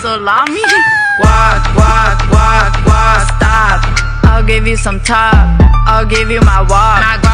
Salami. Guac, guac, guac, guac, stop. I'll give you some top. I'll give you my walk. My guac.